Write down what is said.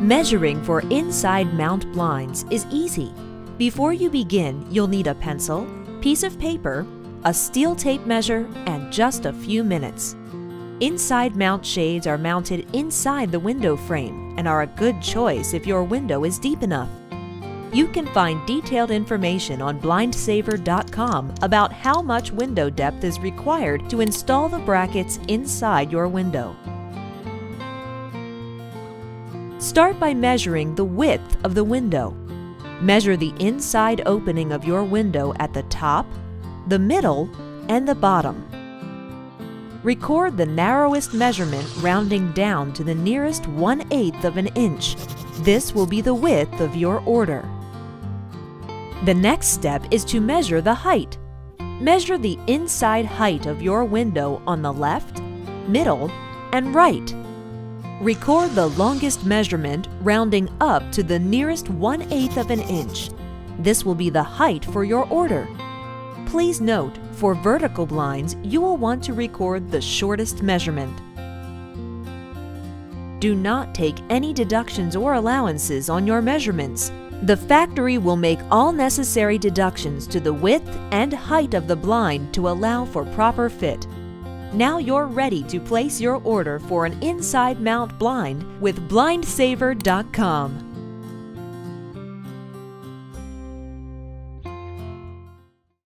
Measuring for inside mount blinds is easy. Before you begin, you'll need a pencil, piece of paper, a steel tape measure, and just a few minutes. Inside mount shades are mounted inside the window frame and are a good choice if your window is deep enough. You can find detailed information on blindsaver.com about how much window depth is required to install the brackets inside your window. Start by measuring the width of the window. Measure the inside opening of your window at the top, the middle, and the bottom. Record the narrowest measurement rounding down to the nearest 1 8th of an inch. This will be the width of your order. The next step is to measure the height. Measure the inside height of your window on the left, middle, and right. Record the longest measurement rounding up to the nearest 1 8th of an inch. This will be the height for your order. Please note, for vertical blinds, you will want to record the shortest measurement. Do not take any deductions or allowances on your measurements. The factory will make all necessary deductions to the width and height of the blind to allow for proper fit. Now you're ready to place your order for an inside mount blind with blindsaver.com.